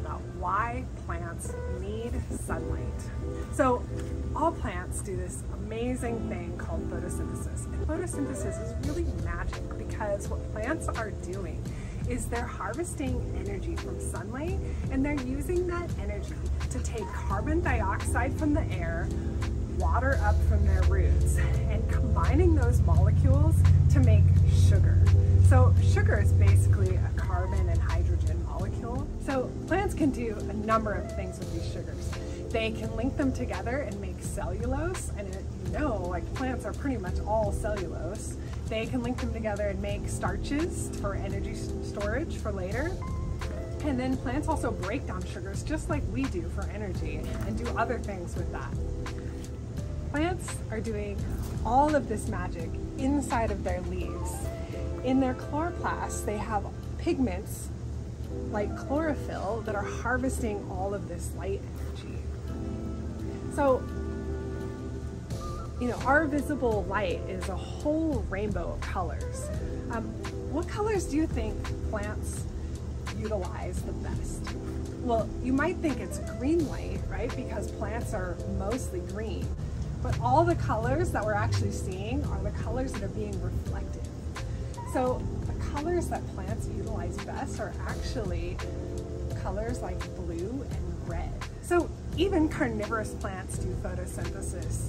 about why plants need sunlight. So all plants do this amazing thing called photosynthesis. And photosynthesis is really magic because what plants are doing is they're harvesting energy from sunlight and they're using that energy to take carbon dioxide from the air, water up from their roots, and combining those molecules to make sugar. Sugar is basically a carbon and hydrogen molecule. So plants can do a number of things with these sugars. They can link them together and make cellulose, and it, you know, like plants are pretty much all cellulose. They can link them together and make starches for energy storage for later. And then plants also break down sugars just like we do for energy and do other things with that. Plants are doing all of this magic inside of their leaves. In their chloroplasts, they have pigments like chlorophyll that are harvesting all of this light energy. So, you know, our visible light is a whole rainbow of colors. Um, what colors do you think plants utilize the best? Well, you might think it's green light, right? Because plants are mostly green. But all the colors that we're actually seeing are the colors that are being reflected. So the colors that plants utilize best are actually colors like blue and red. So even carnivorous plants do photosynthesis.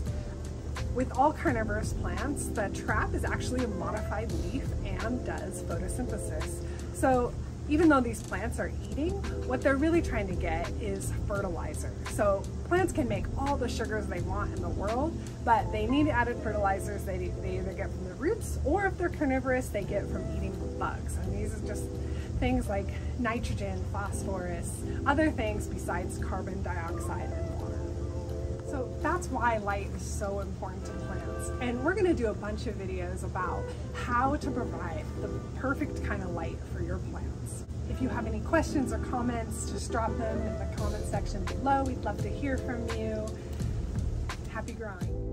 With all carnivorous plants, the trap is actually a modified leaf and does photosynthesis. So even though these plants are eating, what they're really trying to get is fertilizer. So plants can make all the sugars they want in the world, but they need added fertilizers they, they either get from the roots or if they're carnivorous, they get from eating bugs. And these are just things like nitrogen, phosphorus, other things besides carbon dioxide. So that's why light is so important to plants. And we're gonna do a bunch of videos about how to provide the perfect kind of light for your plants. If you have any questions or comments, just drop them in the comment section below. We'd love to hear from you. Happy growing.